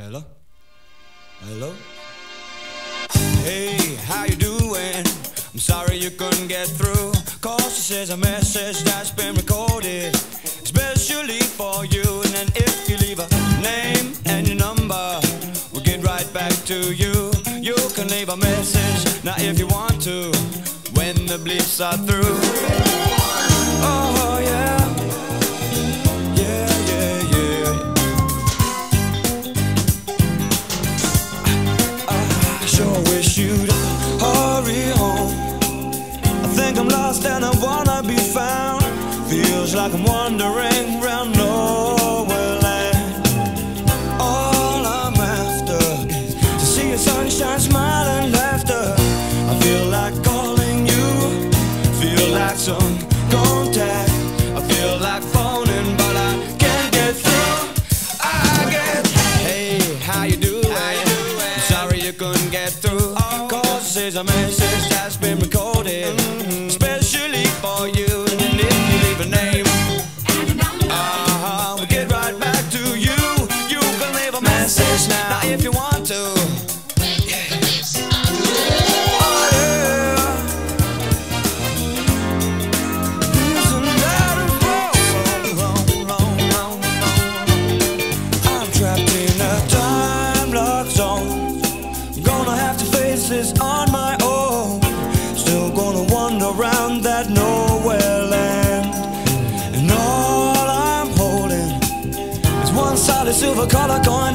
Hello? Hello? Hey, how you doing? I'm sorry you couldn't get through. Cause this is a message that's been recorded, especially for you. And then if you leave a name and your number, we'll get right back to you. You can leave a message now if you want to, when the bleeps are through. Think I'm lost and I wanna be found. Feels like I'm wandering around nowhere land. All I'm after is to see your sunshine, smile, and laughter. I feel like calling you, feel like some contact. I feel like phoning, but I can't get through. I get, hey, how you doing? I'm sorry you couldn't get through. Cause this is a message that's been recorded, especially Gonna have to face this on my own. Still gonna wander around that nowhere land. And all I'm holding is one solid silver color coin